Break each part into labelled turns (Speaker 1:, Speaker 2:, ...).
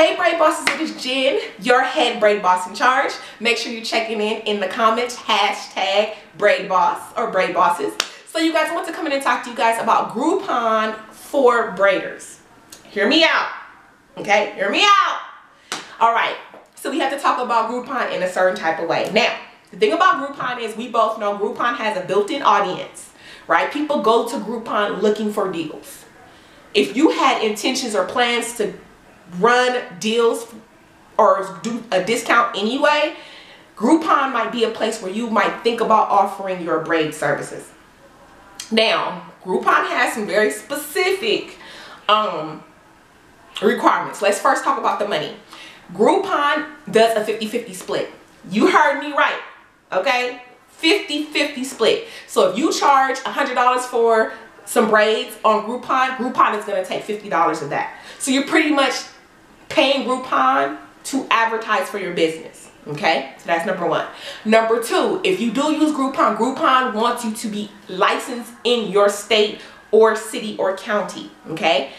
Speaker 1: Hey braid bosses, it is Jen, your head braid boss in charge. Make sure you're checking in in the comments, hashtag braid boss or braid bosses. So you guys, I want to come in and talk to you guys about Groupon for braiders. Hear me out, okay? Hear me out. All right, so we have to talk about Groupon in a certain type of way. Now, the thing about Groupon is we both know Groupon has a built-in audience, right? People go to Groupon looking for deals. If you had intentions or plans to run deals or do a discount anyway, Groupon might be a place where you might think about offering your braid services. Now, Groupon has some very specific um, requirements. Let's first talk about the money. Groupon does a 50-50 split. You heard me right, okay? 50-50 split. So if you charge $100 for some braids on Groupon, Groupon is going to take $50 of that. So you're pretty much paying Groupon to advertise for your business. Okay, so that's number one. Number two, if you do use Groupon, Groupon wants you to be licensed in your state or city or county. Okay,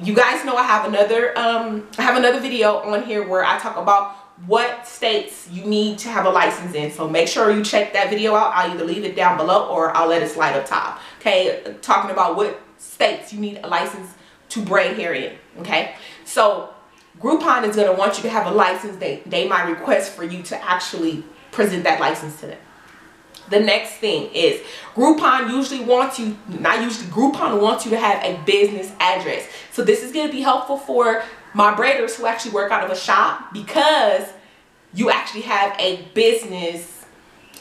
Speaker 1: you guys know I have another um, I have another video on here where I talk about what states you need to have a license in. So make sure you check that video out. I'll either leave it down below or I'll let it slide up top. Okay, talking about what states you need a license to braid hair in. Okay, so Groupon is going to want you to have a license. They, they might request for you to actually present that license to them. The next thing is Groupon usually wants you, not usually, Groupon wants you to have a business address. So this is going to be helpful for my braiders who actually work out of a shop because you actually have a business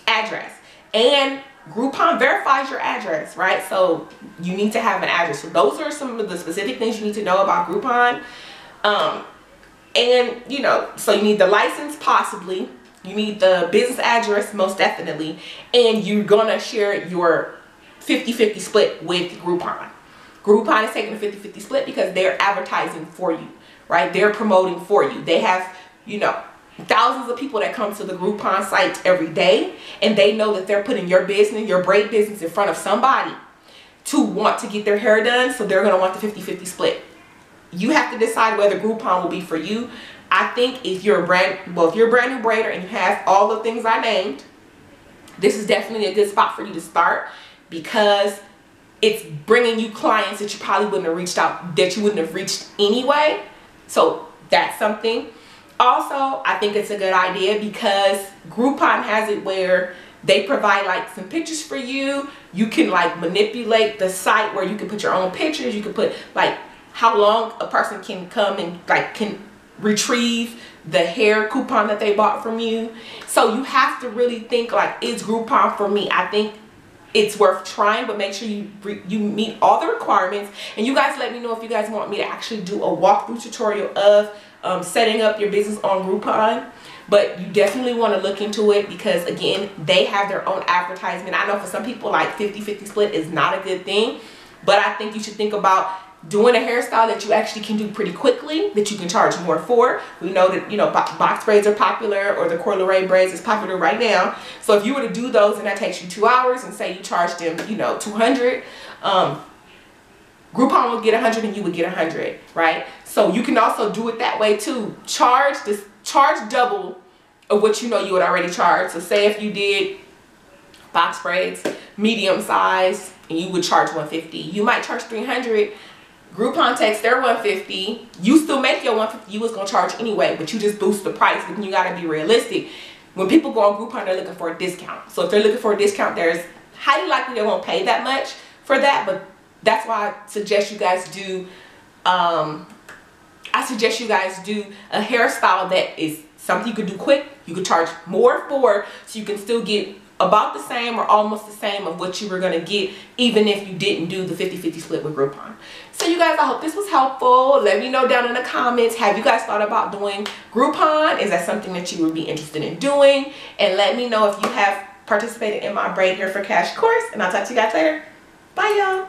Speaker 1: address. And Groupon verifies your address, right? So you need to have an address. So those are some of the specific things you need to know about Groupon. Um, and, you know, so you need the license possibly. You need the business address most definitely. And you're going to share your 50-50 split with Groupon. Groupon is taking a 50-50 split because they're advertising for you, right? They're promoting for you. They have, you know, thousands of people that come to the Groupon site every day and they know that they're putting your business, your braid business in front of somebody to want to get their hair done. So they're going to want the 50-50 split you have to decide whether Groupon will be for you. I think if you're a brand, well, if you're a brand new braider and you have all the things I named, this is definitely a good spot for you to start because it's bringing you clients that you probably wouldn't have reached out, that you wouldn't have reached anyway. So that's something. Also, I think it's a good idea because Groupon has it where they provide like some pictures for you. You can like manipulate the site where you can put your own pictures. You can put like how long a person can come and like can retrieve the hair coupon that they bought from you. So you have to really think like, is Groupon for me? I think it's worth trying, but make sure you you meet all the requirements. And you guys let me know if you guys want me to actually do a walkthrough tutorial of um, setting up your business on Groupon. But you definitely want to look into it because again, they have their own advertisement. I know for some people like 50-50 split is not a good thing, but I think you should think about doing a hairstyle that you actually can do pretty quickly that you can charge more for. We know that, you know, box braids are popular or the coil braids is popular right now. So if you were to do those and that takes you two hours and say you charge them, you know, 200, um, Groupon would get 100 and you would get 100, right? So you can also do it that way too. Charge this, charge double of what you know you would already charge. So say if you did box braids, medium size, and you would charge 150, you might charge 300 Groupon takes their 150 You still make your 150 You was going to charge anyway, but you just boost the price. But you got to be realistic. When people go on Groupon, they're looking for a discount. So if they're looking for a discount, there's highly likely they won't pay that much for that. But that's why I suggest you guys do, um, I suggest you guys do a hairstyle that is something you could do quick. You could charge more for so you can still get about the same or almost the same of what you were going to get even if you didn't do the 50-50 split with Groupon. So you guys, I hope this was helpful. Let me know down in the comments, have you guys thought about doing Groupon? Is that something that you would be interested in doing? And let me know if you have participated in my Braid Hair for Cash course. And I'll talk to you guys later. Bye, y'all.